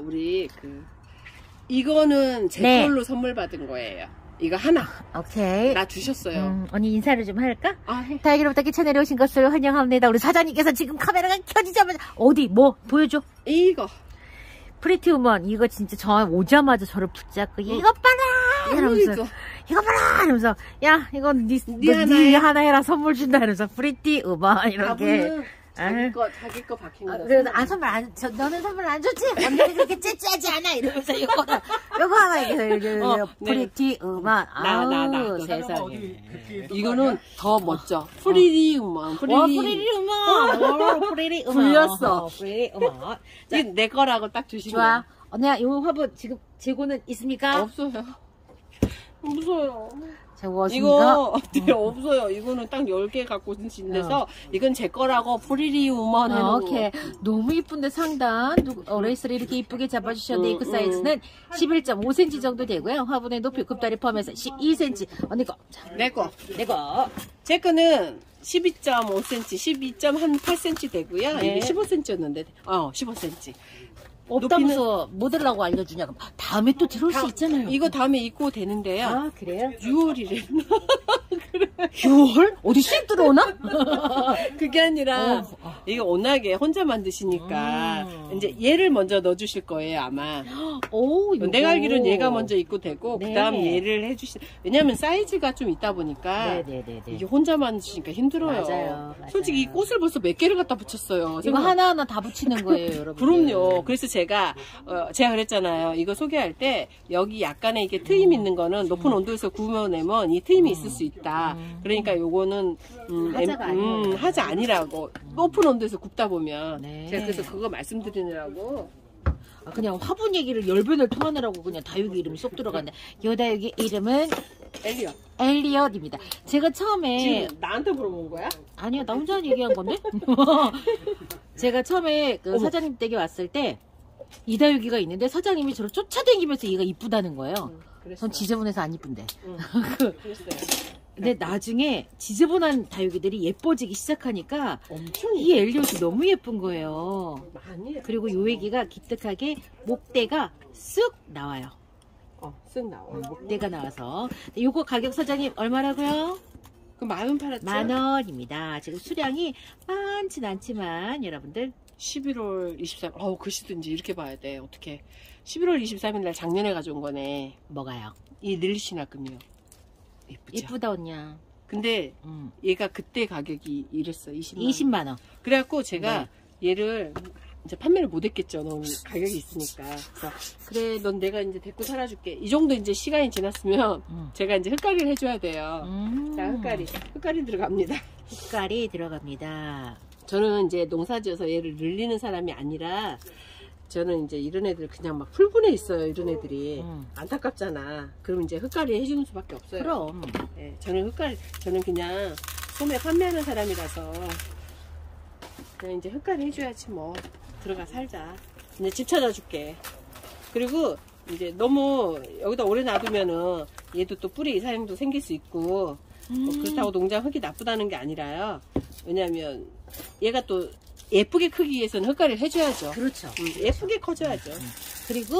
우리 그 이거는 제 네. 걸로 선물 받은 거예요. 이거 하나 오케이. 나 주셨어요. 음, 언니 인사를 좀 할까? 아, 해. 다이기로부터 끼쳐 내려 오신 것을 환영합니다. 우리 사장님께서 지금 카메라가 켜지자마자 어디 뭐 보여줘. 이거 pretty woman 이거 진짜 저 오자마자 저를 붙잡고 이거 봐라 이러면서 이거 이거 봐라 이러면서 야 이건 니, 니 해. 하나 해라 선물 준다 이러면서 pretty woman 이렇게 자기. 거 자기 거 박힌 아, 거다. 그래서 아 선물 안 저, 너는 선물 안 줬지? 언니는 그렇게 째째하지 않아 이러면서 이거 요거 하나 이렇게 어, 네. pretty woman 나, 나, 나. 아우, 너 세상에 이거는 더 멋져. pretty woman. 와 pretty. woman 와 pretty woman 굴렸어. 어, pretty woman 이게 내 거라고 딱 주시면 좋아 언니야 이 화분 지금 재고는 있습니까? 없어요. 있습니까? 이거 네, 없어요. 이거는 딱 10개 갖고 오신데서 이건 제 거라고 pretty woman 해놓은 어, 거. 오케이. 너무 이쁜데 상단. 어, 레이스를 이렇게 이쁘게 잡아주셨는데 음, 그 음. 사이즈는 11.5cm 정도 되고요. 화분의 높이 굽다리 포함해서 12cm. 언니 거. 자, 내 거. 내 거. 제 거는 12.5cm, 12.8cm 되고요. 네. 이게 15cm였는데, 어, 15cm. 없다면서 뭐 들라고 알려주냐. 그럼 다음에 또 들어올 수 있잖아요. 이거 다음에 입고 되는데요. 아, 그래요? 6월이래. 6월? 어디 씩 들어오나? 그게 아니라, 어, 이게 워낙에 혼자 만드시니까, 음. 이제 얘를 먼저 넣어주실 거예요, 아마. 오. 내가 알기로는 얘가 먼저 입고 되고, 네. 그 다음 얘를 해주시, 왜냐면 사이즈가 좀 있다 보니까, 네네네네. 이게 혼자 만드시니까 힘들어요. 맞아요, 맞아요. 솔직히 이 꽃을 벌써 몇 개를 갖다 붙였어요. 이거 하나 하나 다 붙이는 거예요, 여러분. 그럼요. 그래서 제가 어, 제가 그랬잖아요. 이거 소개할 때 여기 약간의 이게 음. 트임 있는 거는 높은 온도에서 구워내면 이 트임이 있을 수 있다. 그러니까 요거는 음, 하자가 엠- 음. 하자 아니라고 높은 온도에서 굽다 보면 네. 제가 그래서 그거 말씀드리느라고 아, 그냥 화분 얘기를 열변을 토하느라고 그냥 다육이 이름이 쏙 들어갔네. 요 다육이 이름은 엘리어 엘리엇입니다. 제가 처음에 지금 나한테 물어본 거야? 아니요 나 혼자 얘기한 건데 제가 처음에 그. 사장님 댁에 왔을 때 이다육이가 있는데 사장님이 저를 쫓아다니면서 얘가 이쁘다는 거예요. 그랬어. 전 지저분해서 안 이쁜데. 응. 그랬어요. 근데 나중에 지저분한 다육이들이 예뻐지기 시작하니까 엄청 이 엘리엇이 너무 예쁜 거예요. 많이. 그리고 요 애기가 기특하게 목대가 쓱 나와요. 어, 쓱 나와. 목대가 나와서 요거 가격 사장님 얼마라고요? 그 만원 팔았죠? 만 원입니다. 지금 수량이 많진 않지만 여러분들 11월 23일. 어우, 글씨도 이제 이렇게 봐야 돼. 어떻게. 11월 23일 날 작년에 가져온 거네. 먹어요. 이 릴리시나금요. 예쁘죠? 이쁘다 언냐. 근데 음. 얘가 그때 가격이 이랬어. 20만 원. 20만 원. 그래갖고 제가 얘를 이제 판매를 못 했겠죠. 너무 가격이 있으니까. 그래서 그래, 넌 내가 이제 데리고 살아줄게. 이 정도 이제 시간이 지났으면 음. 제가 이제 흙가리를 해줘야 돼요. 음. 자, 흙가리. 흙가리 들어갑니다. 흑갈이 들어갑니다. 저는 이제 농사지어서 얘를 늘리는 사람이 아니라 저는 이제 이런 애들 그냥 막 풀분해 있어요. 이런 애들이 음. 안타깝잖아. 그럼 이제 흙가리 해주는 수밖에 없어요. 그럼 예, 저는 흙가리 저는 그냥 소매 판매하는 사람이라서 그냥 이제 흙가리 해줘야지 뭐 들어가 살자. 이제 집 찾아줄게. 그리고 이제 너무 여기다 오래 놔두면은 얘도 또 뿌리 이상도 생길 수 있고 뭐 그렇다고 농장 흙이 나쁘다는 게 아니라요. 왜냐면 얘가 또 예쁘게 크기 위해서는 흙가리를 해줘야죠. 그렇죠. 음, 예쁘게 커져야죠. 그리고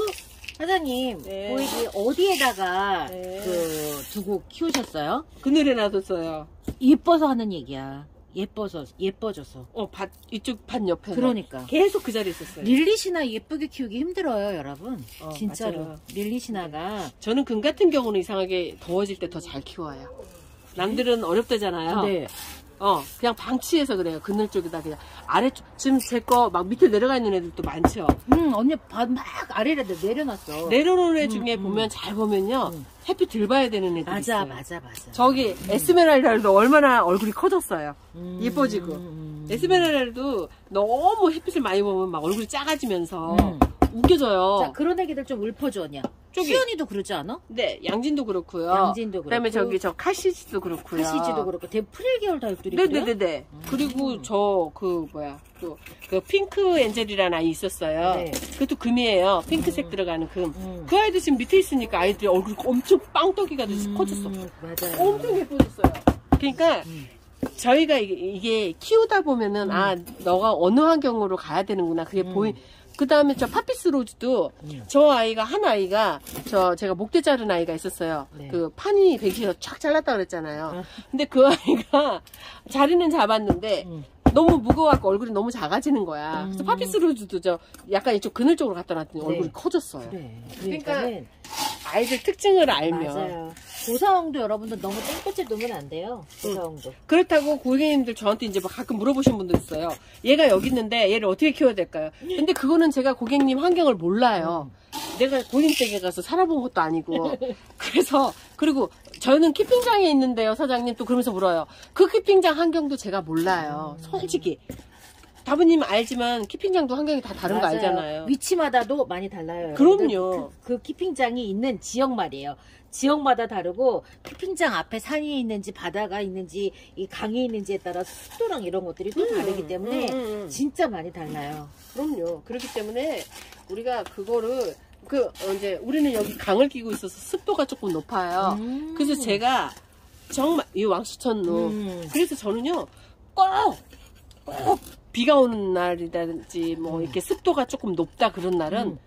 사장님 네. 보이기 어디에다가 네. 그 두고 키우셨어요? 그늘에 놔뒀어요. 예뻐서 하는 얘기야. 예뻐서 예뻐져서. 어, 밭 이쪽 밭 옆에. 그러니까. 계속 그 자리에 있었어요. 릴리시나 예쁘게 키우기 힘들어요, 여러분. 어, 진짜로. 맞아요. 릴리시나가 저는 금 같은 경우는 이상하게 더워질 때 더 잘 키워요. 남들은 어렵대잖아요. 네. 어, 그냥 방치해서 그래요. 그늘 쪽에다 그냥 아래쪽 지금 제 거 막 밑에 내려가 있는 애들도 많죠. 음, 언니 밭막 아래에다 내려놨어. 내려놓은 애 중에 음, 보면 음. 잘 보면요. 음. 햇빛 들 봐야 되는 애들 맞아, 있어요. 맞아, 맞아. 저기 에스메랄다도 얼마나 얼굴이 커졌어요. 음, 예뻐지고. 음, 에스메랄다도 너무 햇빛을 많이 보면 막 얼굴이 작아지면서 음. 웃겨져요. 자, 그런 애기들 좀 울퍼줘, 언니야. 저기- 수연이도 그러지 않아? 네, 양진도 그렇고요. 양진도 그다음에 그렇고. 저기 저 카시지도 그렇고요. 카시지도 그렇고 대프릴 계열 다육들이 그래요? 네네네네. 그리고 저 그 뭐야 또 그 핑크 엔젤이라는 아이 있었어요. 네. 그것도 금이에요. 핑크색 들어가는 금. 음. 그 아이도 지금 밑에 있으니까 아이들이 얼굴이 엄청 빵떡이가 돼서 커졌어. 음, 맞아요. 엄청 예뻐졌어요. 그러니까 음. 저희가 이게, 이게 키우다 보면은 아 너가 어느 환경으로 가야 되는구나 그게 음. 보이 그 다음에 저 파피스 로즈도 음. 저 아이가 한 아이가 저 제가 목대 자른 아이가 있었어요. 네. 그 판이 백시로 촥 잘랐다 그랬잖아요. 어. 근데 그 아이가 자리는 잡았는데 음. 너무 무거워갖고 얼굴이 너무 작아지는 거야. 그래서 음. 파피스 로즈도 저 약간 이쪽 그늘 쪽으로 갖다 놨더니 네. 얼굴이 커졌어요. 그래. 그러니까 그러니까는 아이들 특징을 알면 맞아요. 고사홍도 여러분들 너무 땡볕에 두면 안 돼요. 고사홍도. 그렇다고 고객님들 저한테 이제 막 가끔 물어보신 분도 있어요. 얘가 여기 있는데 얘를 어떻게 키워야 될까요? 근데 그거는 제가 고객님 환경을 몰라요. 내가 고객님 댁에 가서 살아본 것도 아니고. 그래서 그리고 저는 키핑장에 있는데요, 사장님 또 그러면서 물어요. 그 키핑장 환경도 제가 몰라요. 솔직히. 다부님 알지만 키핑장도 환경이 다 다른 거 맞아요. 알잖아요. 위치마다도 많이 달라요. 그럼요. 그, 그 키핑장이 있는 지역 말이에요. 지역마다 다르고 키핑장 앞에 산이 있는지 바다가 있는지 이 강이 있는지에 따라 습도랑 이런 것들이 또 다르기 때문에 음, 음, 음. 진짜 많이 달라요. 그럼요. 그렇기 때문에 우리가 그거를 그 어, 이제 우리는 여기 강을 끼고 있어서 습도가 조금 높아요. 음. 그래서 제가 정말 이 왕수천로 음. 그래서 저는요 꼭 꼭 비가 오는 날이라든지 뭐 이렇게 습도가 조금 높다 그런 날은 음.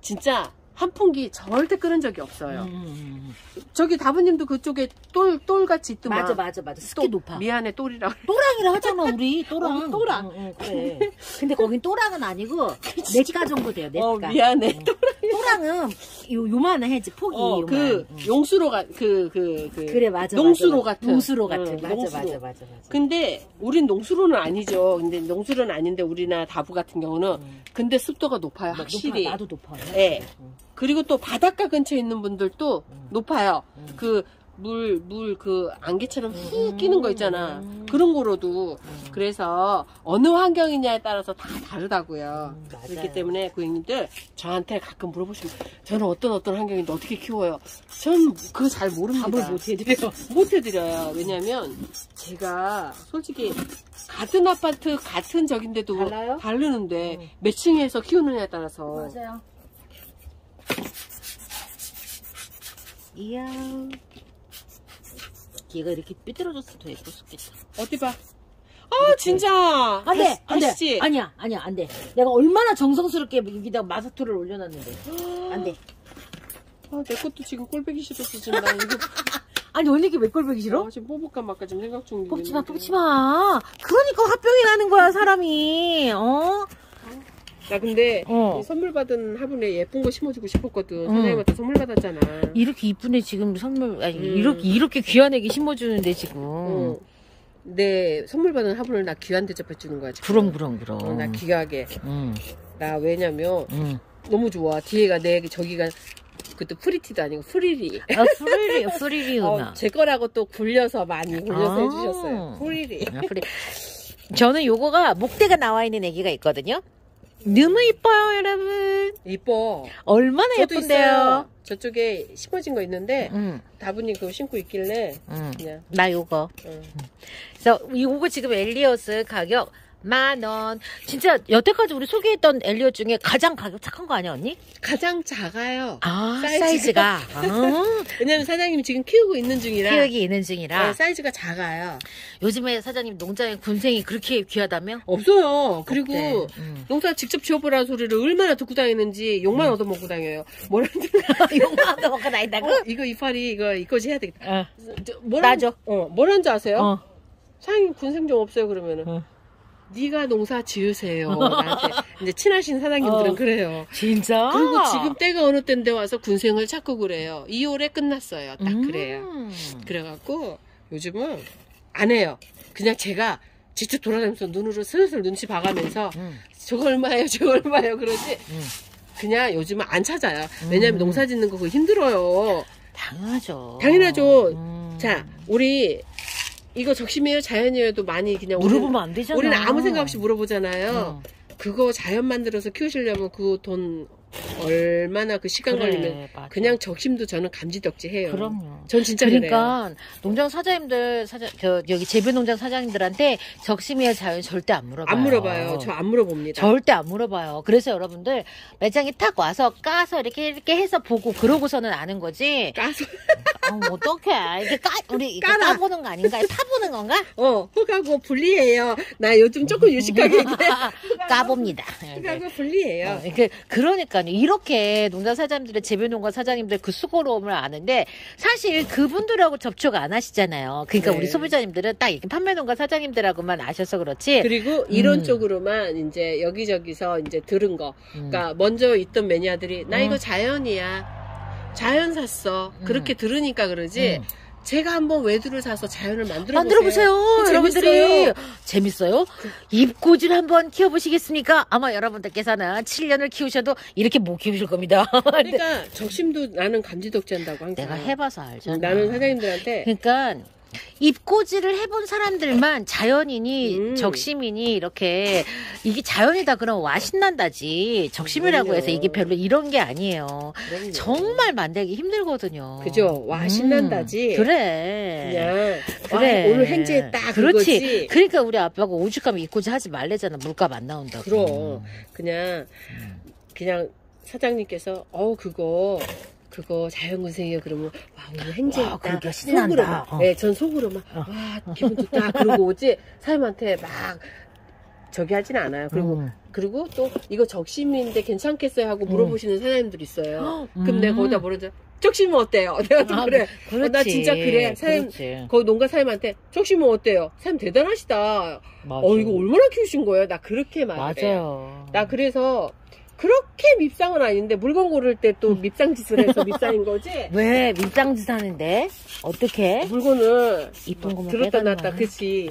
진짜 한풍기 절대 끓은 적이 없어요. 음. 저기 다부님도 그쪽에 똘 똘같이 있더만. 맞아 맞아 맞아. 습기 높아. 미안해 똘이라. 또랑이라 하잖아 우리 또랑. 어, 또랑. 응, 응, 그래. 근데 거긴 또랑은 아니고 넷가 정도 돼요. 넷가. 어 미안해. 또랑 은 요 요만해지 폭이. 어, 요만. 그 응. 용수로가 그그 그. 그래 맞아. 농수로 맞아. 같은. 농수로 같은. 응, 맞아, 농수로. 맞아 맞아 맞아. 근데 우린 농수로는 아니죠. 근데 농수로는 아닌데 우리나 다부 같은 경우는 음. 근데 습도가 높아요. 나 확실히. 높아, 나도 높아. 예. 응. 그리고 또 바닷가 근처에 있는 분들도 음. 높아요. 음. 그 물 물 그 안개처럼 훅 음. 끼는 거 있잖아. 음. 그런 거로도 음. 그래서 어느 환경이냐에 따라서 다 다르다고요. 음, 맞아요. 그렇기 때문에 고객님들 저한테 가끔 물어보시면 저는 어떤 어떤 환경인데 어떻게 키워요? 전 그거 잘 모릅니다. 답을 못 해드려. 못 해드려요. 왜냐면 제가 솔직히 같은 아파트 같은 적인데도 달라요? 다르는데 음. 몇 층에서 키우느냐에 따라서 맞아요. 이야. 얘가 이렇게 삐뚤어졌어 더 예뻤었겠다. 어디 봐. 아 진짜. 안 돼! 안 돼! 아저씨. 아니야, 아니야, 안 돼. 내가 얼마나 정성스럽게 여기다가 마사토를 올려놨는데. 안 돼. 아, 내 것도 지금 꼴배기 싫어서 지금 나 이거 아니, 언니 이게 왜 꼴보기 싫어? 아, 지금 뽑을까 말까 지금 생각 중인데. 뽑지 마, 뽑지 마. 그러니까 화병이 나는 거야, 사람이. 어? 나 근데 어. 이 선물 받은 화분에 예쁜 거 심어주고 싶었거든. 응. 사장님한테 선물 받았잖아. 이렇게 이쁜 애 지금 선물, 아니, 음. 이렇게, 이렇게 귀한 애기 심어주는데 지금. 어. 내 선물 받은 화분을 나 귀한 대접해 주는 거야 지금. 그럼, 그럼, 그럼. 어, 나 귀하게. 응, 나 왜냐면 응. 너무 좋아. 뒤에가 내 저기가 그것도 pretty도 아니고 pretty. 아, pretty, pretty 어. 제 거라고 또 굴려서 많이 굴려서 아. 해주셨어요. pretty. 아, pretty. 저는 요거가 목대가 나와 있는 애기가 있거든요. 너무 이뻐요, 여러분. 이뻐. 얼마나 저도 예쁜데요. 있어요. 저쪽에 심어진 거 있는데 응, 다분히 그거 신고 있길래 응. 그냥 나 요거. 어. 그래서 요거 지금 엘리어스 가격 만 원. 진짜 여태까지 우리 소개했던 엘리엇 중에 가장 가격 착한 거 아니야, 언니? 가장 작아요. 아, 사이즈가. 사이즈가. 아, 왜냐면 사장님이 지금 키우고 있는 중이라 키우기 있는 중이라. 네, 사이즈가 작아요. 요즘에 사장님 농장에 군생이 그렇게 귀하다며? 없어요. 그리고 네. 음. 농사 직접 지어보라 소리를 얼마나 듣고 다니는지 욕만 얻어먹고 다녀요. 뭐라는 용마도 먹고 다닌다고? 어, 이거 이파리 이거 이거지 해야 되겠다. 어. 저, 뭐라, 나줘. 어, 뭐라는 줄 아세요? 어. 사장님 군생 좀 없어요 그러면은. 어. 네가 농사 지으세요. 나한테 이제 친하신 사장님들은 어. 그래요. 진짜? 그리고 지금 때가 어느 때인데 와서 군생을 찾고 그래요. 2월에 끝났어요. 딱 음. 그래요. 그래갖고 요즘은 안 해요. 그냥 제가 직접 돌아다니면서 눈으로 슬슬 눈치 봐가면서 음. 저거 얼마예요, 저거 얼마예요 그러지. 음. 그냥 요즘은 안 찾아요. 왜냐면 음. 농사 짓는 거 그거 힘들어요. 당연하죠. 당연하죠. 음. 자, 우리 이거 적심이에요, 자연이에도 많이 그냥 물어보면 안 되잖아. 우리는, 우리는 아무 생각 없이 물어보잖아요. 응. 그거 자연 만들어서 키우시려면 그 돈 얼마나 그 시간 그래, 걸리면 맞아. 그냥 적심도 저는 감지덕지해요. 그럼요. 전 진짜 그래요. 그러니까 농장 사장님들 사장 저 여기 재배 농장 사장님들한테 적심이야 자연 절대 안 물어봐요. 안 물어봐요. 저 안 물어봅니다. 절대 안 물어봐요. 그래서 여러분들 매장에 탁 와서 까서 이렇게 이렇게 해서 보고 그러고서는 아는 거지. 까서 어, 어떡해. 이게 까, 우리 이거 까라. 까보는 거 아닌가요? 타보는 건가? 어, 흑하고 분리해요. 나 요즘 조금 유식하게 얘기해. 까봅니다. 흑하고 분리해요. 어, 그, 그러니까요. 이렇게 농장 사장님들의 재배농가 사장님들 그 수고로움을 아는데 사실 그분들하고 접촉 안 하시잖아요. 그러니까 네. 우리 소비자님들은 딱 이렇게 판매농가 사장님들하고만 아셔서 그렇지. 그리고 이론 음. 쪽으로만 이제 여기저기서 이제 들은 거. 음. 그러니까 먼저 있던 매니아들이 나 이거 음. 자연이야. 자연 샀어. 음. 그렇게 들으니까 그러지. 음. 제가 한번 외두를 사서 자연을 만들어 만들어 보세요. 여러분들이 재밌어요. 재밌어요? 잎꽂이를 한번 키워 보시겠습니까? 아마 여러분들께서는 7년을 키우셔도 이렇게 못 키우실 겁니다. 그러니까 적심도 나는 감지독자한다고 항상. 내가 해봐서 알잖아. 나는 사장님들한테 그러니까 잎꽂이를 해본 사람들만 자연인이 음. 적심이니 이렇게 이게 자연이다 그러면 와 신난다지 적심이라고 그럼요. 해서 이게 별로 이런 게 아니에요. 그럼요. 정말 만들기 힘들거든요. 그죠? 와, 신난다지. 그래. 그냥 그래. 와, 오늘 행제했다 그렇지. 그거지. 그러니까 우리 아빠가 오죽하면 잎꽂이 하지 말래잖아. 물값 안 나온다고. 그럼 그냥 그냥 사장님께서 어 그거 그거 자연군생이에요 그러면 와 오늘 행제했다 와, 그러니까 신난다. 속으로 막, 어. 네, 전 속으로 막와 기분 좋다 그러고 오지 사장님한테 막 저기 하진 않아요 그리고 음. 그리고 또 이거 적심인데 괜찮겠어요 하고 물어보시는 사장님들 있어요 음. 그럼 내가 거기다 뭐라죠 적심은 어때요 내가 또 아, 그래 그렇지. 어, 나 진짜 그래. 사장님, 그렇지. 거기 농가 사장님한테 적심은 어때요 사장님 대단하시다 맞아. 어 이거 얼마나 키우신 거예요 나 그렇게 말해 맞아요. 나 그래서 그렇게 밉상은 아닌데 물건 고를 때 또 밉상 짓을 해서 밉상인 거지. 왜 밉상짓 하는데 어떻게 물건을 이쁜 것만 들었다 빼가는 놨다 거야? 그치.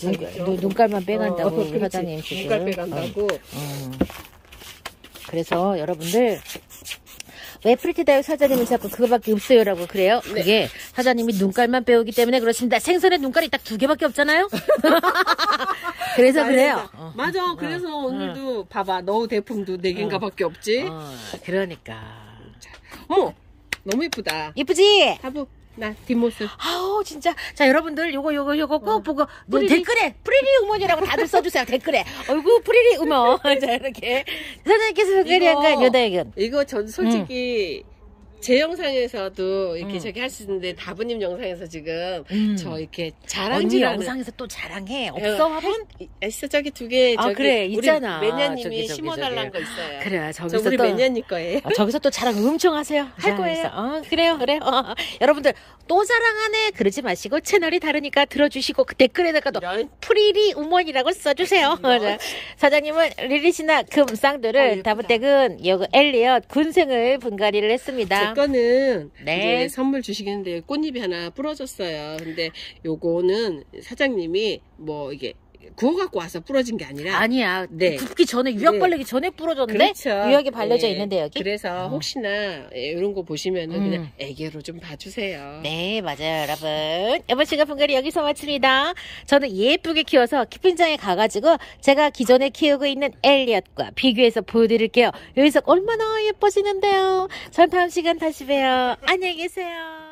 눈? 눈, 눈깔만 빼간다고 어, 우리 그렇지. 사장님 지금. 눈깔 빼간다고. 어, 어. 그래서 여러분들 왜 프리티다육 사장님은 자꾸 그거밖에 없어요라고 그래요? 네. 그게 사장님이 눈깔만 빼오기 때문에 그렇습니다. 생선에 눈깔이 딱 두 개밖에 없잖아요. 그래서 그래요. 어. 맞아. 그래서 오늘도 봐봐. 너우 대품도 네 개인가 밖에 없지. 어, 그러니까 어머, 너무 예쁘다. 이쁘지? 하부, 나 뒷모습. 아우 진짜 자 여러분들 요거 요거 요거 꼭 보고 뭐 pretty. 댓글에 pretty woman이라고 다들 써주세요 댓글에 어이구 pretty woman 자 이렇게 사장님께서 소개한 건 요다 의견 이거 전 솔직히 제 영상에서도 이렇게 음. 저기 할수 있는데 다부님 영상에서 지금 음. 저 이렇게 자랑질하는 영상에서 또 자랑해 없어 화분? 있어 저기 두개 아, 저기 그래, 우리 있잖아. 저기, 심어달라는. 거 있어요. 그래 저 저기서 우리 또 매니아님 거예요. 어, 저기서 또 자랑 엄청 하세요. 할 거예요. 어, 그래요, 그래요. 어, 여러분들 또 자랑하네 그러지 마시고 채널이 다르니까 들어주시고 그 댓글에다가도 이런 pretty woman이라고 써주세요. 이런. 자, 사장님은 리리시나 금 어. 다부댁은 여기 엘리엇 군생을 분갈이를 제 했습니다. 거는 네. 이제 선물 주시겠는데 꽃잎이 하나 부러졌어요. 근데 요거는 사장님이 뭐 이게 구워 갖고 와서 부러진 게 아니라 아니야. 네. 굽기 전에 유약 네. 바르기 전에 부러졌는데 그렇죠. 유약이 발려져 네. 있는데 여기. 그래서 어. 혹시나 이런 거 보시면은 음. 그냥 애교로 좀 봐주세요. 네, 맞아요, 여러분. 이번 시간 분갈이 여기서 마칩니다. 저는 예쁘게 키워서 키핀장에 가가지고 제가 기존에 키우고 있는 엘리엇과 비교해서 보여드릴게요. 여기서 얼마나 예뻐지는데요. 전 다음 시간 다시 봬요. 안녕히 계세요.